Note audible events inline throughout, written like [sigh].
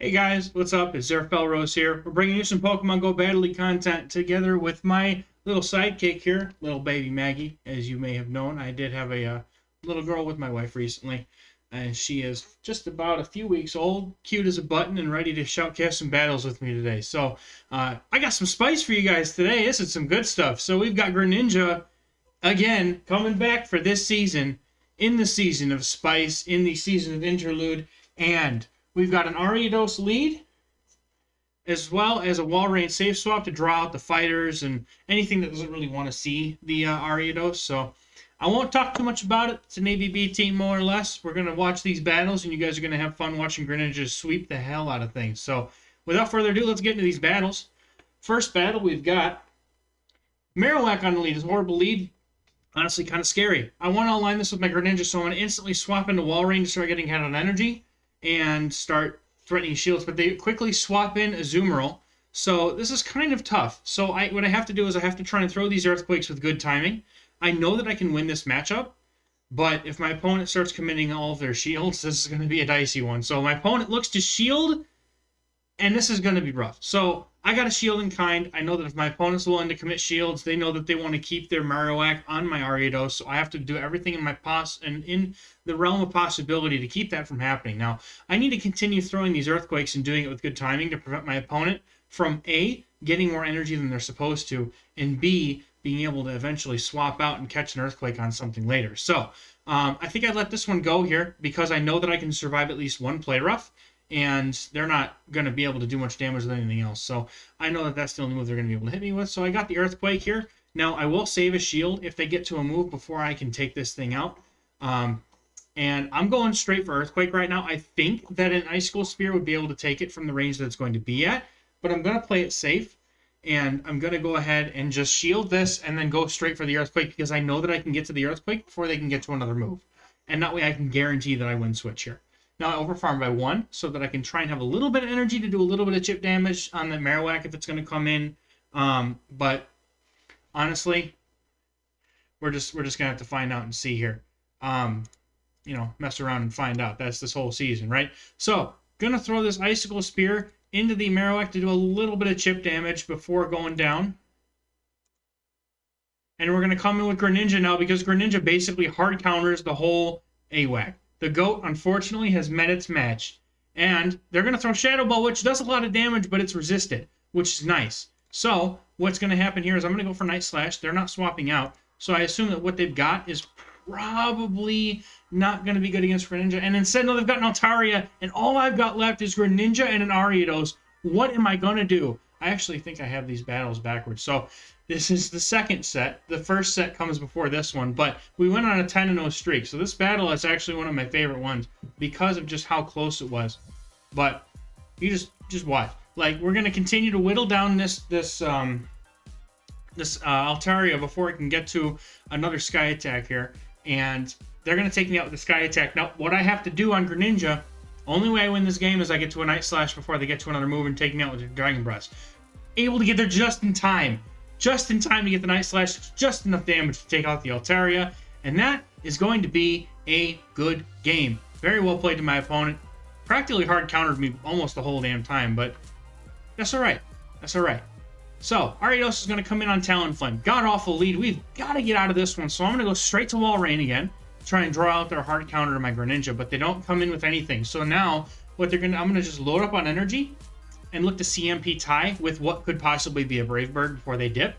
Hey guys, what's up? It's XehrFelrose here. We're bringing you some Pokemon Go Battle League content together with my little sidekick here, little baby Maggie. As you may have known, I did have a uh, little girl with my wife recently, and she is just about a few weeks old, cute as a button, and ready to shoutcast some battles with me today. So uh, I got some spice for you guys today. This is some good stuff. So we've got Greninja again coming back for this season, in the season of spice, in the season of interlude, and We've got an Ariados lead, as well as a Wall Walrein safe swap to draw out the fighters and anything that doesn't really want to see the uh, Ariados. So I won't talk too much about it. It's an ABB team, more or less. We're going to watch these battles, and you guys are going to have fun watching Greninja sweep the hell out of things. So without further ado, let's get into these battles. First battle we've got Marowak on the lead. His horrible lead. Honestly, kind of scary. I want to align this with my Greninja, so I'm going to instantly swap into Wall Walrein to start getting hit on energy and start threatening shields, but they quickly swap in Azumarill. So this is kind of tough. So I what I have to do is I have to try and throw these earthquakes with good timing. I know that I can win this matchup, but if my opponent starts committing all of their shields, [laughs] this is going to be a dicey one. So my opponent looks to shield, and this is going to be rough. So I got a shield in kind. I know that if my opponent's willing to commit shields, they know that they want to keep their Marowak on my Ariados, so I have to do everything in my pos and in the realm of possibility to keep that from happening. Now, I need to continue throwing these earthquakes and doing it with good timing to prevent my opponent from A, getting more energy than they're supposed to, and B, being able to eventually swap out and catch an earthquake on something later. So, um, I think I'd let this one go here because I know that I can survive at least one play rough and they're not going to be able to do much damage with anything else. So I know that that's the only move they're going to be able to hit me with. So I got the Earthquake here. Now I will save a shield if they get to a move before I can take this thing out. Um, and I'm going straight for Earthquake right now. I think that an Icicle Spear would be able to take it from the range that it's going to be at. But I'm going to play it safe. And I'm going to go ahead and just shield this and then go straight for the Earthquake because I know that I can get to the Earthquake before they can get to another move. And that way I can guarantee that I win switch here. Now I overfarm by one so that I can try and have a little bit of energy to do a little bit of chip damage on the Marowak if it's going to come in. Um, but honestly, we're just we're just gonna have to find out and see here. Um, you know, mess around and find out. That's this whole season, right? So gonna throw this icicle spear into the Marowak to do a little bit of chip damage before going down. And we're gonna come in with Greninja now because Greninja basically hard counters the whole AWAC. The goat, unfortunately, has met its match. And they're going to throw Shadow Ball, which does a lot of damage, but it's resisted, which is nice. So, what's going to happen here is I'm going to go for Night Slash. They're not swapping out. So, I assume that what they've got is probably not going to be good against Greninja. And instead, no, they've got an Altaria, and all I've got left is Greninja and an Ariados. What am I going to do? I actually think I have these battles backwards. So this is the second set. The first set comes before this one, but we went on a 10 0 streak. So this battle is actually one of my favorite ones because of just how close it was. But you just just watch. Like we're gonna continue to whittle down this this um this uh, Altaria before it can get to another Sky Attack here, and they're gonna take me out with the Sky Attack. Now what I have to do on Greninja only way I win this game is I get to a Night Slash before they get to another move and take me out with Dragon Breath. Able to get there just in time. Just in time to get the Night Slash, just enough damage to take out the Altaria, and that is going to be a good game. Very well played to my opponent. Practically hard countered me almost the whole damn time, but that's alright. That's alright. So, Ariados is going to come in on Talonflame. God awful lead. We've got to get out of this one, so I'm going to go straight to Walrein again try and draw out their hard counter to my Greninja, but they don't come in with anything. So now what they're gonna I'm gonna just load up on energy and look to CMP tie with what could possibly be a Brave Bird before they dip.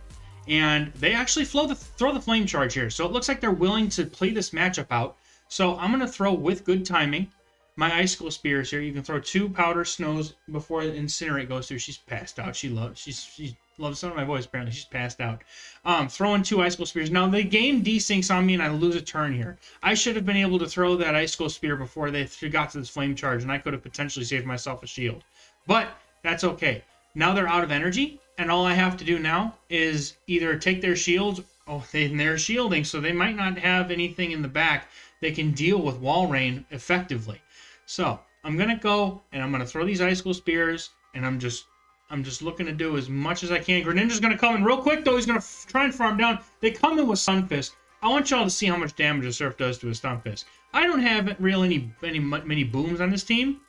And they actually the, throw the flame charge here. So it looks like they're willing to play this matchup out. So I'm going to throw with good timing my icicle spears here. You can throw two powder snows before incinerate goes through. She's passed out. She loves she's she's loves some of my voice, apparently. She's passed out. Um, throwing two Icicle Spears. Now, the game desyncs on me, and I lose a turn here. I should have been able to throw that Icicle Spear before they got to this Flame Charge, and I could have potentially saved myself a shield. But that's okay. Now they're out of energy, and all I have to do now is either take their shields. Oh, they, they're shielding, so they might not have anything in the back that can deal with Walrein effectively. So I'm to go, and I'm to throw these Icicle Spears, and I'm just I'm just looking to do as much as I can. Greninja's going to come in real quick, though. He's going to try and farm down. They come in with Stunfisk. I want y'all to see how much damage a Surf does to a Stunfisk. I don't have real any, any many booms on this team,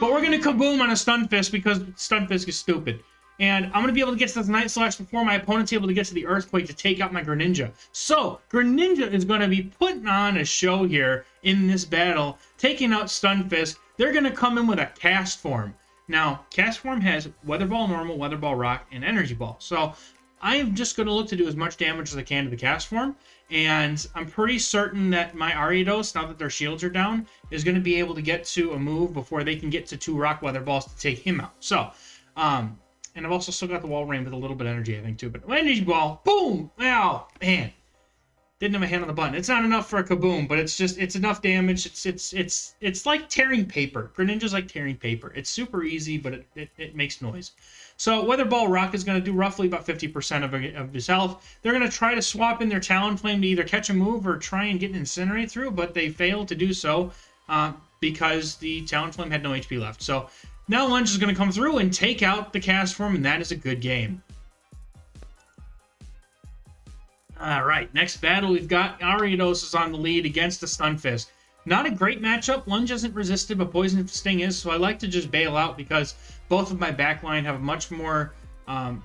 But we're going to kaboom on a Stunfisk because Stunfisk is stupid. And I'm going to be able to get to the Night Slash before my opponent's able to get to the Earthquake to take out my Greninja. So, Greninja is going to be putting on a show here in this battle, taking out Stunfisk. They're going to come in with a Castform. Now, Castform has Weather Ball Normal, Weather Ball Rock, and Energy Ball. So, I am just going to look to do as much damage as I can to the Castform. And I'm pretty certain that my Ariados, now that their shields are down, is going to be able to get to a move before they can get to two Rock Weather Balls to take him out. So, um, and I've also still got the Walrein with a little bit of energy, I think, too. But energy ball, boom! Wow, man. Didn't have a hand on the button. It's not enough for a kaboom, but it's just it's enough damage. It's it's it's it's like tearing paper. Greninja's like tearing paper. It's super easy, but it, it, it makes noise. So Weather Ball Rock is going to do roughly about 50% of, of his health. They're going to try to swap in their Talonflame to either catch a move or try and get an Incinerate through, but they failed to do so uh, because the Talonflame had no HP left. So now Lunge is going to come through and take out the Castform, and that is a good game. All right, next battle, we've got Ariados is on the lead against the Stunfisk. Not a great matchup. Lunge isn't resisted, but Poison Sting is, so I like to just bail out because both of my backline have a much more um,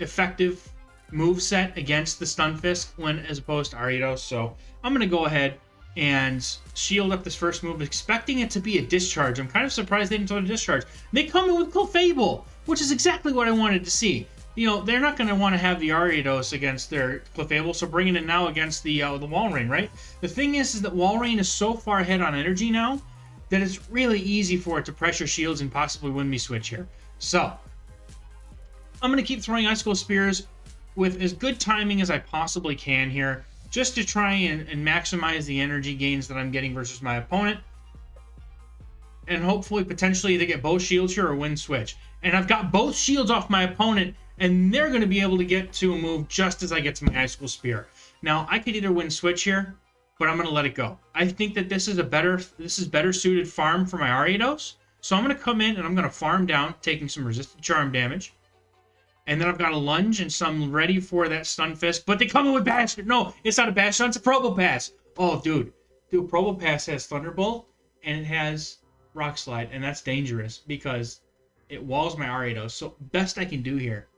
effective move set against the Stunfisk when as opposed to Ariados. So I'm going to go ahead and shield up this first move, expecting it to be a discharge. I'm kind of surprised they didn't throw a discharge. They come in with Clefable, which is exactly what I wanted to see. You know, they're not going to want to have the Ariados against their Clefable, so bringing it now against the uh, the Walrein, right? The thing is, is that Walrein is so far ahead on energy now that it's really easy for it to pressure shields and possibly win me switch here. So, I'm going to keep throwing Icicle Spears with as good timing as I possibly can here just to try and, and maximize the energy gains that I'm getting versus my opponent. And hopefully, potentially, they get both shields here or win switch. And I've got both shields off my opponent, and they're going to be able to get to a move just as I get to my Icicle Spear. Now, I could either win switch here, but I'm going to let it go. I think that this is a better, this is better suited farm for my Ariados. So I'm going to come in and I'm going to farm down, taking some resistant charm damage. And then I've got a lunge and some ready for that Stunfisk. But they come in with bash. No, it's not a bash. It's a Probopass. Oh, dude. Dude, Probopass has Thunderbolt and it has Rock Slide. And that's dangerous because it walls my Ariados. So best I can do here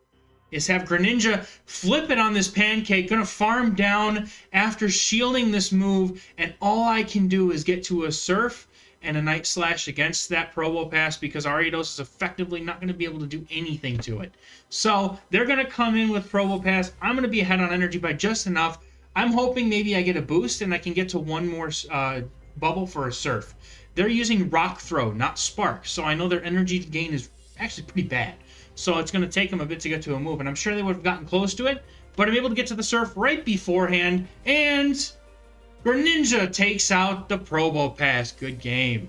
is have Greninja flip it on this pancake, gonna farm down after shielding this move, and all I can do is get to a Surf and a Night Slash against that Probopass because Ariados is effectively not going to be able to do anything to it. So they're going to come in with Probopass. I'm going to be ahead on energy by just enough. I'm hoping maybe I get a boost and I can get to one more uh, bubble for a Surf. They're using Rock Throw, not Spark, so I know their energy gain is actually pretty bad. So it's going to take them a bit to get to a move, and I'm sure they would have gotten close to it, but I'm able to get to the Surf right beforehand, and Greninja takes out the Probopass. Good game.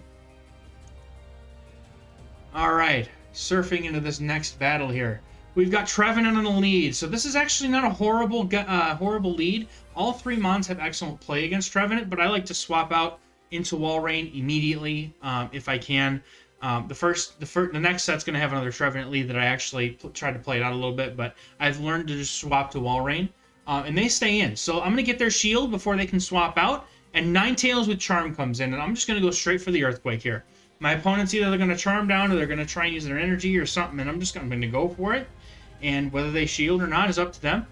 Alright, surfing into this next battle here. We've got Trevenant on the lead. So this is actually not a horrible uh, horrible lead. All three Mons have excellent play against Trevenant, but I like to swap out into Walrein immediately um, if I can. Um, the first, the first, the next set's going to have another Trevenant lead that I actually tried to play it out a little bit, but I've learned to just swap to Walrein uh, and they stay in. So I'm going to get their shield before they can swap out, and Ninetales with Charm comes in, and I'm just going to go straight for the Earthquake here. My opponent's either they're going to Charm down or they're going to try and use their energy or something, and I'm just going to go for it. And whether they shield or not is up to them.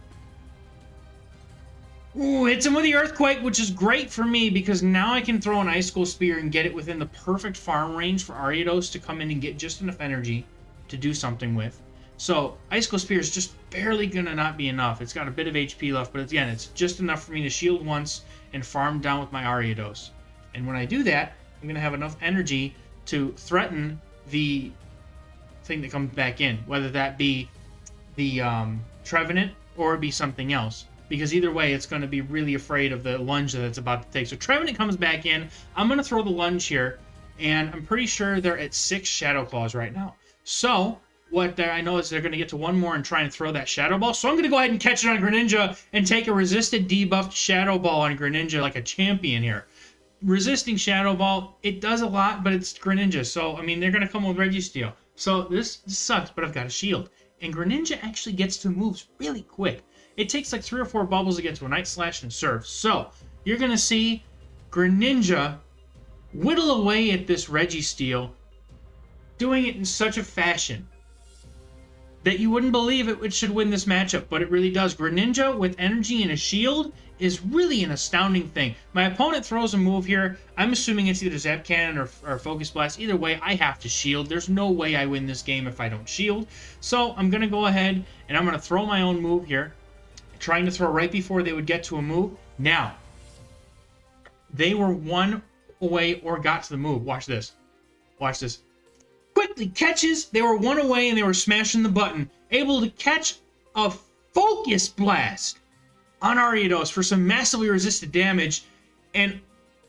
Ooh, hits him with the Earthquake, which is great for me because now I can throw an Icicle Spear and get it within the perfect farm range for Ariados to come in and get just enough energy to do something with. So Icicle Spear is just barely going to not be enough. It's got a bit of HP left, but again, it's just enough for me to shield once and farm down with my Ariados. And when I do that, I'm going to have enough energy to threaten the thing that comes back in, whether that be the um, Trevenant or be something else. Because either way, it's going to be really afraid of the lunge that it's about to take. So Trevenant comes back in. I'm going to throw the lunge here, and I'm pretty sure they're at six Shadow Claws right now. So what I know is they're going to get to one more and try and throw that Shadow Ball. So I'm going to go ahead and catch it on Greninja and take a resisted debuffed Shadow Ball on Greninja like a champion here. Resisting Shadow Ball, it does a lot, but it's Greninja. So, I mean, they're going to come with Registeel. So this, this sucks, but I've got a shield. And Greninja actually gets to moves really quick. It takes like three or four bubbles to get to a Night Slash and Surf. So, you're going to see Greninja whittle away at this Registeel, doing it in such a fashion that you wouldn't believe it, it should win this matchup, but it really does. Greninja with energy and a shield is really an astounding thing. My opponent throws a move here. I'm assuming it's either Zap Cannon or, or Focus Blast. Either way, I have to shield. There's no way I win this game if I don't shield. So I'm going to go ahead and I'm going to throw my own move here. Trying to throw right before they would get to a move. Now, they were one away or got to the move. Watch this. Watch this quickly catches. They were one away and they were smashing the button. Able to catch a focus blast on Ariados for some massively resisted damage. And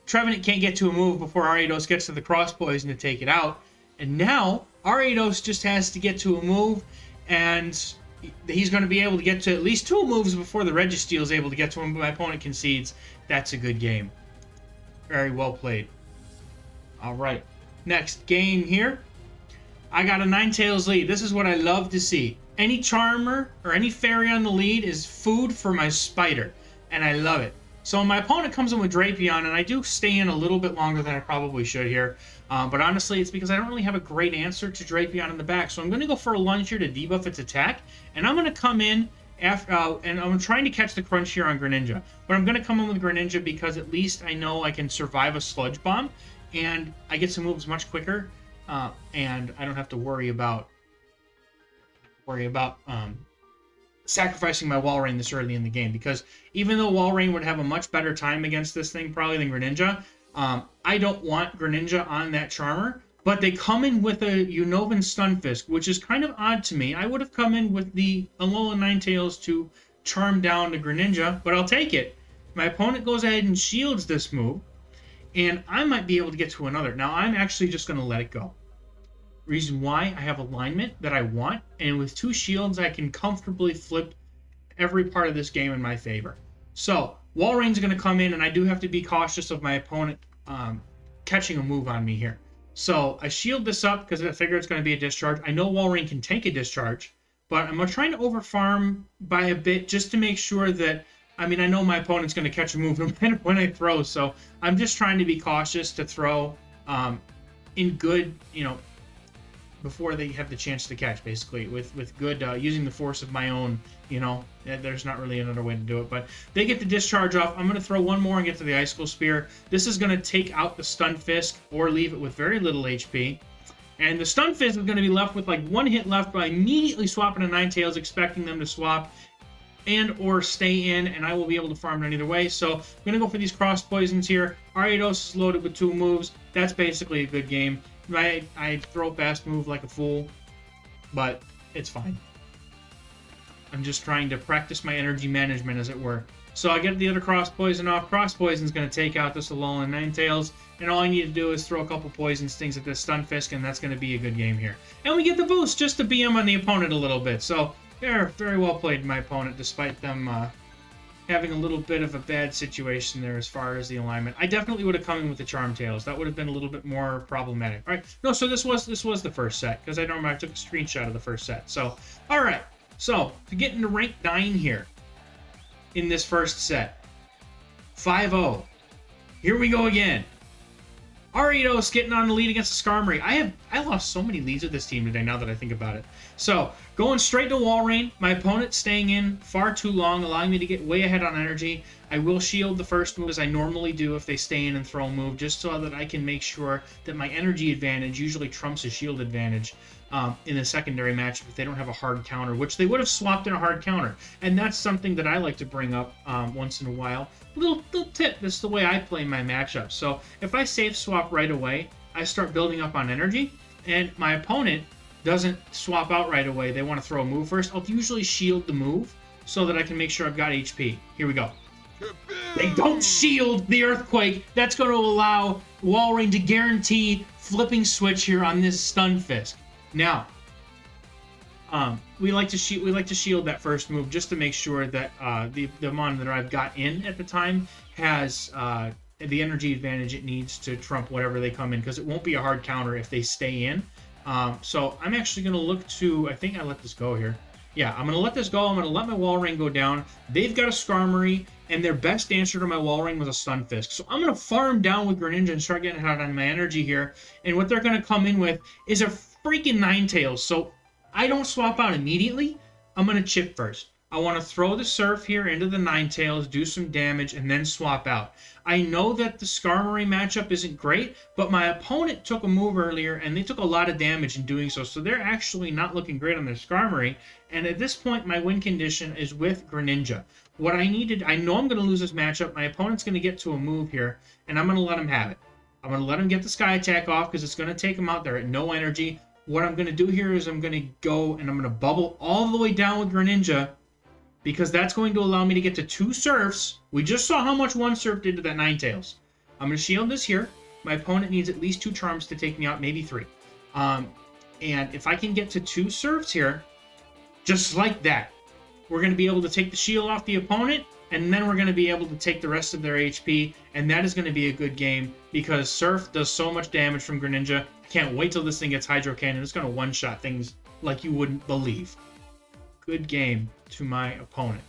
Trevenant can't get to a move before Ariados gets to the cross poison to take it out. And now Ariados just has to get to a move and he's going to be able to get to at least two moves before the Registeel is able to get to him. But my opponent concedes. That's a good game. Very well played. All right. Next game here. I got a Ninetales lead. This is what I love to see. Any Charmer or any Fairy on the lead is food for my Spider, and I love it. So my opponent comes in with Drapion, and I do stay in a little bit longer than I probably should here. Um, but honestly, it's because I don't really have a great answer to Drapion in the back. So I'm going to go for a lunge here to debuff its attack, and I'm going to come in after, uh, and I'm trying to catch the crunch here on Greninja. But I'm going to come in with Greninja because at least I know I can survive a Sludge Bomb, and I get some moves much quicker uh, and I don't have to worry about worry about um, sacrificing my Walrein this early in the game because even though Walrein would have a much better time against this thing probably than Greninja, um, I don't want Greninja on that Charmer. But they come in with a Unova Stunfisk, which is kind of odd to me. I would have come in with the Alola Ninetales to charm down the Greninja, but I'll take it. My opponent goes ahead and shields this move, and I might be able to get to another. Now, I'm actually just going to let it go. Reason why, I have alignment that I want, and with two shields, I can comfortably flip every part of this game in my favor. So, Walrein's going to come in, and I do have to be cautious of my opponent um, catching a move on me here. So, I shield this up because I figure it's going to be a discharge. I know Walrein can take a discharge, but I'm trying to overfarm by a bit just to make sure that I mean, I know my opponent's going to catch a move [laughs] when I throw, so I'm just trying to be cautious to throw um, in good, you know, before they have the chance to catch, basically, with with good uh, using the force of my own. You know, there's not really another way to do it, but they get the discharge off. I'm going to throw one more and get to the icicle spear. This is going to take out the Stunfisk or leave it with very little HP. And the Stunfisk is going to be left with like one hit left by immediately swapping to tails expecting them to swap and or stay in, and I will be able to farm it either way. So I'm going to go for these cross poisons here. Ariados is loaded with two moves. That's basically a good game. I, I throw fast move like a fool, but it's fine. I'm just trying to practice my energy management, as it were. So I get the other cross poison off. Cross poison's going to take out this Alolan Ninetales, and all I need to do is throw a couple poison stings at this Stunfisk, and that's going to be a good game here. And we get the boost just to BM on the opponent a little bit. So they're very well played, my opponent, despite them uh, having a little bit of a bad situation there as far as the alignment. I definitely would have come in with the Charm Tails. That would have been a little bit more problematic. All right, no, so this was this was the first set because I remember I took a screenshot of the first set. So, all right, so to get into rank nine here in this first set, 5-0. Here we go again. Ariados getting on the lead against the Skarmory. I have I lost so many leads with this team today now that I think about it. So going straight to Walrein, my opponent staying in far too long, allowing me to get way ahead on energy. I will shield the first move as I normally do if they stay in and throw a move, just so that I can make sure that my energy advantage usually trumps a shield advantage um, in a secondary match if they don't have a hard counter, which they would have swapped in a hard counter. And that's something that I like to bring up um, once in a while. Little, little tip, this is the way I play my matchups. So if I safe swap right away, I start building up on energy, and my opponent doesn't swap out right away. They want to throw a move first. I'll usually shield the move so that I can make sure I've got HP. Here we go. They don't shield the Earthquake. That's going to allow Walrein to guarantee flipping switch here on this Stun Stunfisk. Now, um, we like to shield we like to shield that first move just to make sure that uh, the the monitor I've got in at the time has uh, the energy advantage it needs to trump whatever they come in because it won't be a hard counter if they stay in. Um, so I'm actually going to look to I think I let this go here. Yeah, I'm going to let this go. I'm going to let my Walrein go down. They've got a Skarmory, and their best answer to my Walrein was a Stunfisk. So I'm going to farm down with Greninja and start getting out on my energy here. And what they're going to come in with is a freaking Ninetales. So I don't swap out immediately. I'm going to chip first. I want to throw the Surf here into the Ninetales, do some damage, and then swap out. I know that the Skarmory matchup isn't great, but my opponent took a move earlier, and they took a lot of damage in doing so, so they're actually not looking great on their Skarmory, and at this point, my win condition is with Greninja. What I needed, I know I'm going to lose this matchup, my opponent's going to get to a move here, and I'm going to let him have it. I'm going to let him get the Sky Attack off, because it's going to take him out there at no energy. What I'm going to do here is I'm going to go, and I'm going to bubble all the way down with Greninja, because that's going to allow me to get to two surfs. We just saw how much one surf did to that Ninetales. I'm going to shield this here. My opponent needs at least two charms to take me out, maybe three. Um, and if I can get to two surfs here, just like that, we're going to be able to take the shield off the opponent, and then we're going to be able to take the rest of their HP, and that is going to be a good game because Surf does so much damage from Greninja. Can't wait till this thing gets Hydro Cannon. It's going to one-shot things like you wouldn't believe. Good game to my opponent.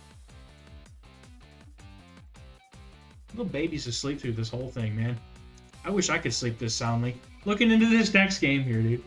Little baby's asleep through this whole thing, man. I wish I could sleep this soundly. Looking into this next game here, dude.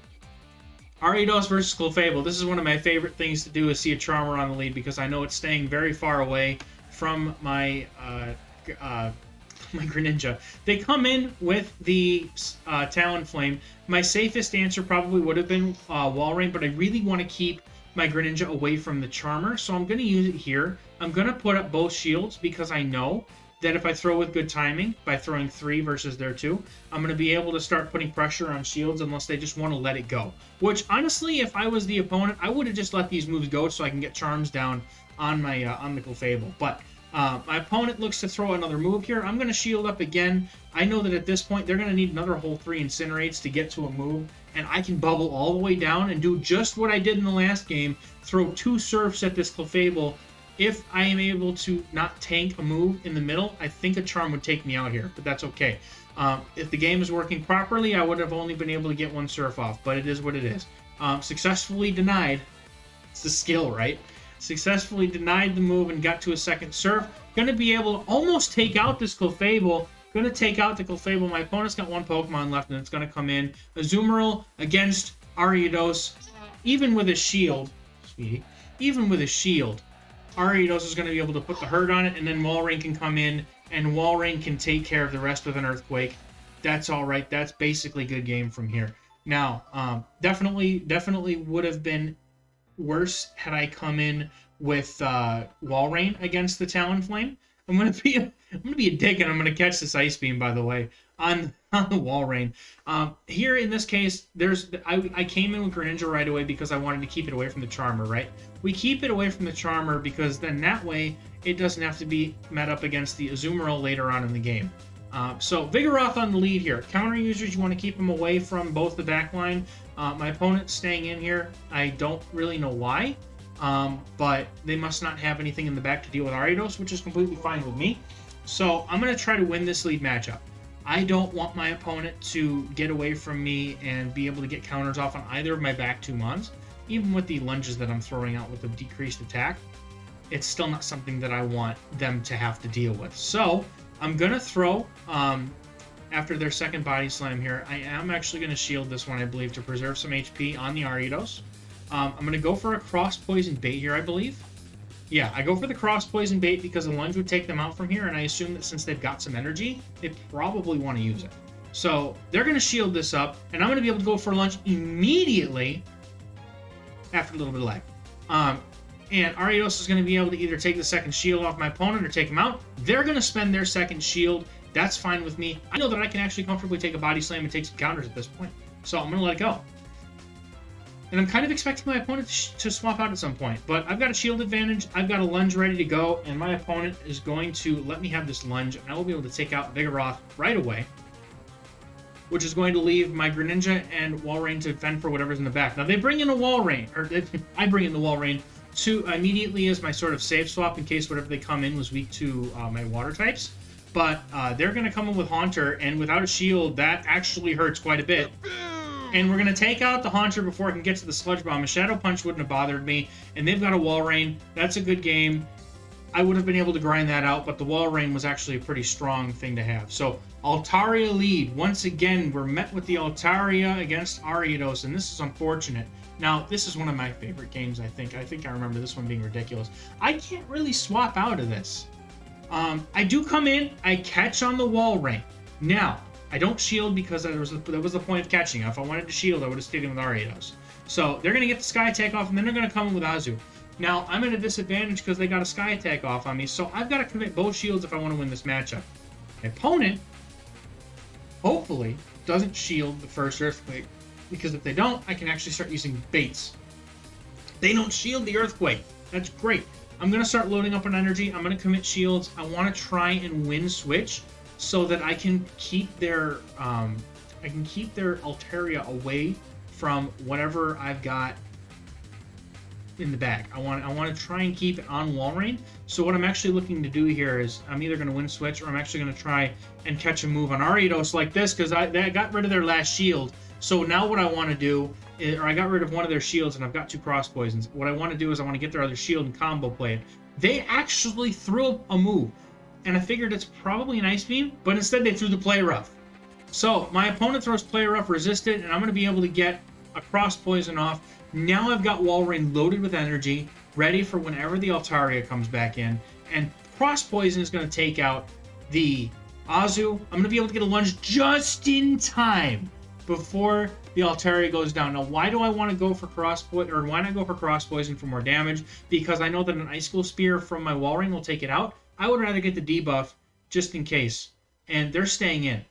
Ariados versus Clefable. This is one of my favorite things to do is see a Charmer on the lead because I know it's staying very far away from my uh, uh, [laughs] my Greninja. They come in with the uh, Talonflame. My safest answer probably would have been uh, Walrein, but I really want to keep my Greninja away from the Charmer, so I'm going to use it here. I'm going to put up both shields because I know that if I throw with good timing, by throwing three versus their two, I'm going to be able to start putting pressure on shields unless they just want to let it go. Which, honestly, if I was the opponent, I would have just let these moves go so I can get charms down on my uh, on the Clefable. But uh, my opponent looks to throw another move here. I'm going to shield up again. I know that at this point, they're going to need another whole three Incinerates to get to a move and I can bubble all the way down and do just what I did in the last game, throw two surfs at this Clefable. If I am able to not tank a move in the middle, I think a charm would take me out here, but that's okay. Um, if the game is working properly, I would have only been able to get one surf off, but it is what it is. Um, successfully denied. It's the skill, right? Successfully denied the move and got to a second Surf. Going to be able to almost take out this Clefable Going to take out the Clefable. My opponent's got one Pokemon left, and it's going to come in. Azumarill against Ariados. Even with a shield, even with a shield, Ariados is going to be able to put the hurt on it, and then Walrein can come in, and Walrein can take care of the rest with an Earthquake. That's all right. That's basically good game from here. Now, um, definitely, definitely would have been worse had I come in with uh, Walrein against the Talonflame. I'm gonna be [laughs] I'm gonna be a dick and I'm gonna catch this ice beam. By the way, on [laughs] on the Walrein. Um, here in this case, there's I, I came in with Greninja right away because I wanted to keep it away from the Charmer. Right? We keep it away from the Charmer because then that way it doesn't have to be met up against the Azumarill later on in the game. Uh, so Vigoroth on the lead here. Counter users, you want to keep them away from both the backline. Uh, my opponent's staying in here. I don't really know why. Um, but they must not have anything in the back to deal with Ariados, which is completely fine with me. So I'm going to try to win this lead matchup. I don't want my opponent to get away from me and be able to get counters off on either of my back two mons. Even with the lunges that I'm throwing out with a decreased attack, it's still not something that I want them to have to deal with. So I'm going to throw, um, after their second body slam here, I am actually going to shield this one, I believe, to preserve some HP on the Ariados. Um, I'm going to go for a cross poison bait here, I believe. Yeah, I go for the cross poison bait because the lunge would take them out from here, and I assume that since they've got some energy, they probably want to use it. So they're going to shield this up, and I'm going to be able to go for a lunge immediately after a little bit of lag. Um, and Ariados is going to be able to either take the second shield off my opponent or take him out. They're going to spend their second shield. That's fine with me. I know that I can actually comfortably take a body slam and take some counters at this point. So I'm going to let it go. And I'm kind of expecting my opponent to swap out at some point. But I've got a shield advantage, I've got a lunge ready to go, and my opponent is going to let me have this lunge, and I will be able to take out Vigoroth right away. Which is going to leave my Greninja and Walrein to fend for whatever's in the back. Now they bring in a Walrein, or they, [laughs] I bring in the Walrein to immediately as my sort of safe swap in case whatever they come in was weak to uh, my water types. But uh, they're going to come in with Haunter, and without a shield, that actually hurts quite a bit. And we're going to take out the Haunter before I can get to the Sludge Bomb. A Shadow Punch wouldn't have bothered me. And they've got a Walrein. That's a good game. I would have been able to grind that out, but the Walrein was actually a pretty strong thing to have. So Altaria lead. Once again, we're met with the Altaria against Ariados, and this is unfortunate. Now, this is one of my favorite games, I think. I think I remember this one being ridiculous. I can't really swap out of this. Um, I do come in, I catch on the Walrein. Now, I don't shield because that was, the, that was the point of catching. If I wanted to shield, I would have stayed in with Ariados. So they're going to get the Sky Attack off, and then they're going to come in with Azu. Now, I'm at a disadvantage because they got a Sky Attack off on me, so I've got to commit both shields if I want to win this matchup. My opponent, hopefully, doesn't shield the first Earthquake, because if they don't, I can actually start using baits. They don't shield the Earthquake. That's great. I'm going to start loading up on energy. I'm going to commit shields. I want to try and win switch so that I can keep their um, I can keep their Altaria away from whatever I've got in the back. I want I want to try and keep it on Walrein. So what I'm actually looking to do here is I'm either going to win switch or I'm actually going to try and catch a move on Ariados like this because I, I got rid of their last shield. So now what I want to do, or I got rid of one of their shields and I've got two cross poisons. What I want to do is I want to get their other shield and combo play it. They actually threw a move, and I figured it's probably an Ice Beam, but instead they threw the Play Rough. So my opponent throws Play Rough resisted, and I'm going to be able to get a cross poison off now I've got Walrein loaded with energy, ready for whenever the Altaria comes back in. And Cross Poison is going to take out the Azu. I'm going to be able to get a lunge just in time before the Altaria goes down. Now, why do I want to go for Cross Poison, or why not go for Cross Poison for more damage? Because I know that an Icicle Spear from my Walrein will take it out. I would rather get the debuff just in case. And they're staying in.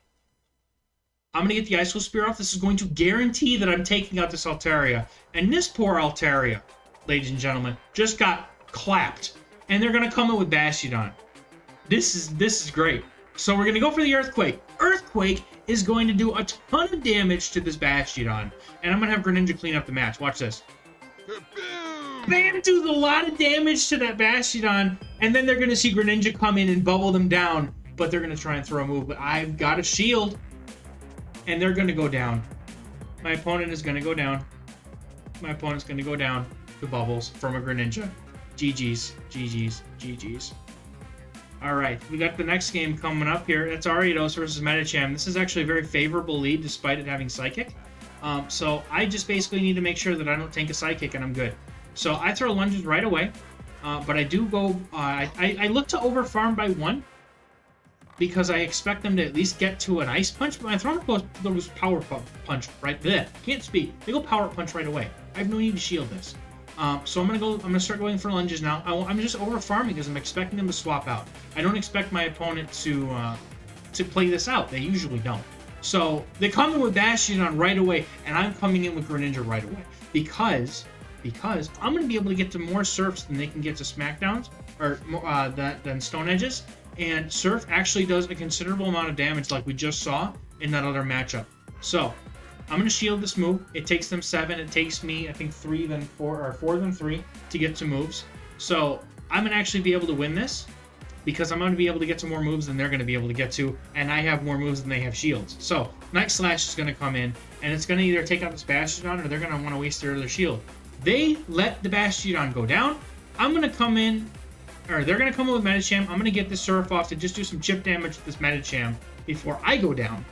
I'm going to get the Icicle Spear off. This is going to guarantee that I'm taking out this Altaria. And this poor Altaria, ladies and gentlemen, just got clapped. And they're going to come in with Bastiodon. This is this is great. So we're going to go for the Earthquake. Earthquake is going to do a ton of damage to this Bastiodon. And I'm going to have Greninja clean up the match. Watch this. Bam does a lot of damage to that Bastiodon. And then they're going to see Greninja come in and bubble them down. But they're going to try and throw a move. But I've got a shield and they're going to go down. My opponent is going to go down. My opponent's going to go down to Bubbles from a Greninja. GG's, GG's, GG's. All right, we got the next game coming up here. That's Ariados versus Medicham. This is actually a very favorable lead despite it having Psychic. Um, so I just basically need to make sure that I don't tank a Psychic and I'm good. So I throw lunges right away, uh, but I do go... Uh, I, I look to over farm by one, because I expect them to at least get to an ice punch, but my goes, goes power punch right there. Can't speak. They go power punch right away. I have no need to shield this. Um, so I'm gonna go. I'm gonna start going for lunges now. I, am just over farming because I'm expecting them to swap out. I don't expect my opponent to uh, to play this out. They usually don't. So they come in with Bastiodon right away, and I'm coming in with Greninja right away because because I'm gonna be able to get to more surfs than they can get to Smackdowns or uh, that than Stone Edges, and Surf actually does a considerable amount of damage like we just saw in that other matchup. So, I'm going to shield this move. It takes them seven. It takes me, I think, three, then four, or four, then three to get to moves. So, I'm going to actually be able to win this because I'm going to be able to get to more moves than they're going to be able to get to, and I have more moves than they have shields. So, Night Slash is going to come in, and it's going to either take out this Bastiodon or they're going to want to waste their other shield. They let the Bastiodon go down. I'm going to come in or they're going to come in with Medicham. I'm going to get this Surf off to just do some chip damage to this Medicham before I go down.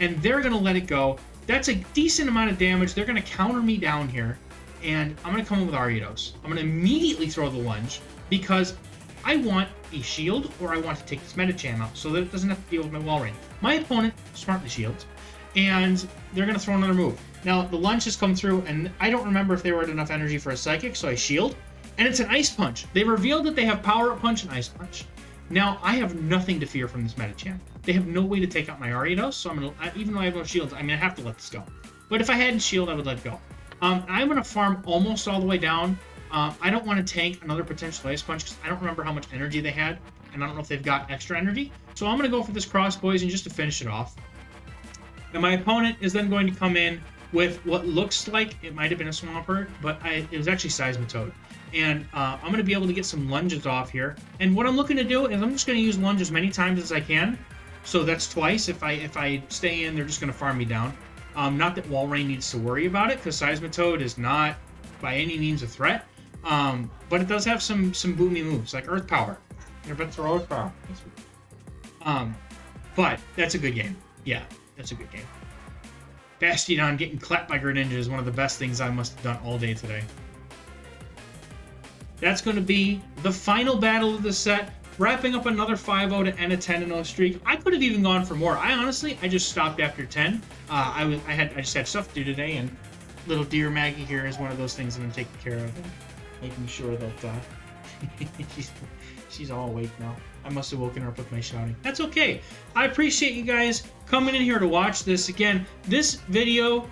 And they're going to let it go. That's a decent amount of damage. They're going to counter me down here. And I'm going to come in with Ariados. I'm going to immediately throw the lunge because I want a shield or I want to take this Medicham out so that it doesn't have to deal with my Walrein. My opponent smartly shields, and they're going to throw another move. Now, the lunge has come through, and I don't remember if they were at enough energy for a Psychic, so I shield and it's an Ice Punch. They revealed that they have Power Up Punch and Ice Punch. Now, I have nothing to fear from this Medicham. They have no way to take out my Ariados, so I'm gonna, even though I have no shields, I mean, I have to let this go. But if I hadn't shield, I would let go. Um, I'm gonna farm almost all the way down. Uh, I don't want to tank another potential Ice Punch because I don't remember how much energy they had, and I don't know if they've got extra energy. So I'm gonna go for this Cross Poison just to finish it off. And my opponent is then going to come in with what looks like it might have been a Swampert, but I, it was actually Seismitoad and uh, I'm going to be able to get some lunges off here. And what I'm looking to do is I'm just going to use lunges as many times as I can. So that's twice. If I if I stay in, they're just going to farm me down. Um, not that Walrein needs to worry about it, because Seismitoad is not by any means a threat. Um, but it does have some some boomy moves, like Earth Power. You're about to throw Earth Power. Um, but that's a good game. Yeah, that's a good game. Bastiodon getting clapped by Greninja is one of the best things I must have done all day today. That's going to be the final battle of the set, wrapping up another 5-0 to end a 10-0 streak. I could have even gone for more. I honestly, I just stopped after 10. Uh, I was, I had, I just had stuff to do today, and little dear Maggie here is one of those things that I'm taking care of, making sure that uh, [laughs] she's, she's all awake now. I must have woken her up with my shouting. That's okay. I appreciate you guys coming in here to watch this. Again, this video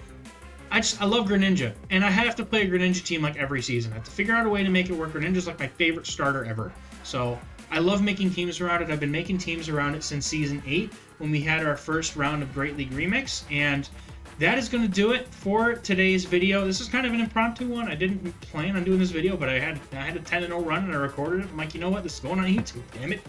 I just I love Greninja, and I have to play a Greninja team like every season. I have to figure out a way to make it work. Greninja's like my favorite starter ever. So I love making teams around it. I've been making teams around it since season eight when we had our first round of Great League Remix, and that is going to do it for today's video. This is kind of an impromptu one. I didn't plan on doing this video, but I had I had a 10 0 run and I recorded it. I'm like, you know what? This is going on YouTube. Damn it.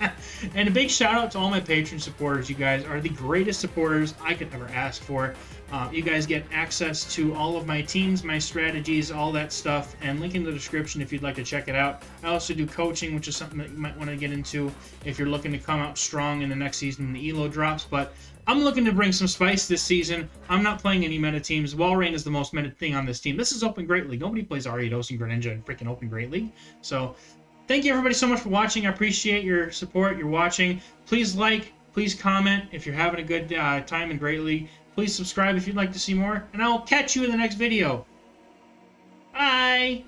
[laughs] and a big shout out to all my Patreon supporters. You guys are the greatest supporters I could ever ask for. Uh, you guys get access to all of my teams, my strategies, all that stuff, and link in the description if you'd like to check it out. I also do coaching, which is something that you might want to get into if you're looking to come out strong in the next season when the ELO drops. But I'm looking to bring some spice this season. I'm not playing any meta teams. Walrein is the most meta thing on this team. This is Open Great League. Nobody plays Ariados and Greninja in freaking Open Great League. So thank you everybody so much for watching. I appreciate your support, your watching. Please like, please comment if you're having a good uh, time in Great League. Please subscribe if you'd like to see more, and I will catch you in the next video. Bye!